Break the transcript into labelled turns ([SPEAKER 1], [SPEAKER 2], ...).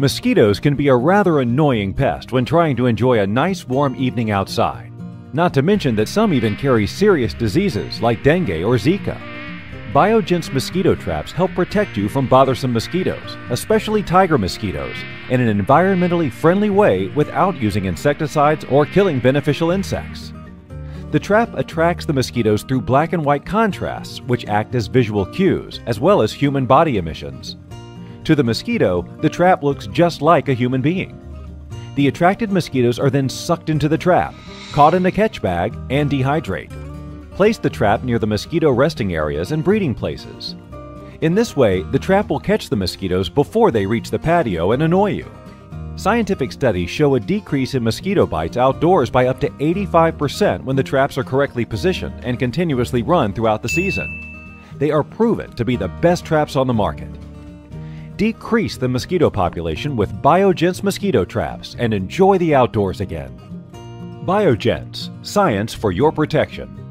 [SPEAKER 1] Mosquitoes can be a rather annoying pest when trying to enjoy a nice warm evening outside. Not to mention that some even carry serious diseases like dengue or Zika. Biogents' mosquito traps help protect you from bothersome mosquitoes, especially tiger mosquitoes, in an environmentally friendly way without using insecticides or killing beneficial insects. The trap attracts the mosquitoes through black and white contrasts, which act as visual cues, as well as human body emissions. To the mosquito, the trap looks just like a human being. The attracted mosquitoes are then sucked into the trap, caught in a catch bag, and dehydrate. Place the trap near the mosquito resting areas and breeding places. In this way, the trap will catch the mosquitoes before they reach the patio and annoy you. Scientific studies show a decrease in mosquito bites outdoors by up to 85% when the traps are correctly positioned and continuously run throughout the season. They are proven to be the best traps on the market. Decrease the mosquito population with Biogents' mosquito traps and enjoy the outdoors again. Biogents, science for your protection.